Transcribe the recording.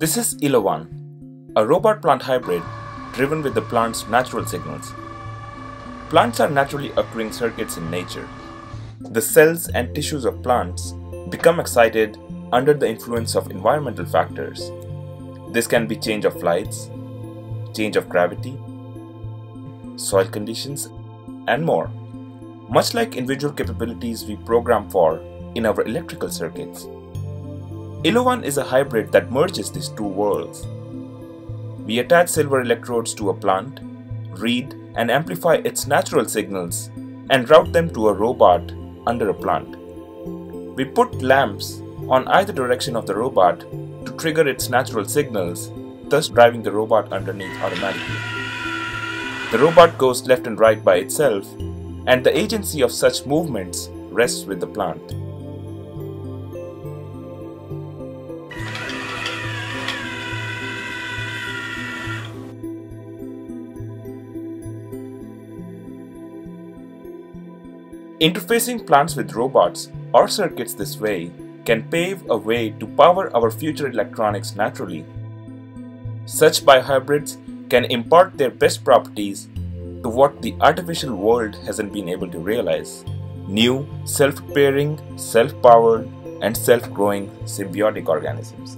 This is Elowan, a robot plant hybrid driven with the plant's natural signals. Plants are naturally occurring circuits in nature. The cells and tissues of plants become excited under the influence of environmental factors. This can be change of lights, change of gravity, soil conditions, and more. Much like individual capabilities we program for in our electrical circuits. Elowan is a hybrid that merges these two worlds. We attach silver electrodes to a plant, read and amplify its natural signals, and route them to a robot under a plant. We put lamps on either direction of the robot to trigger its natural signals, thus driving the robot underneath automatically. The robot goes left and right by itself, and the agency of such movements rests with the plant. Interfacing plants with robots or circuits this way can pave a way to power our future electronics naturally. Such biohybrids can impart their best properties to what the artificial world hasn't been able to realize. New, self-pairing, self-powered, and self-growing symbiotic organisms.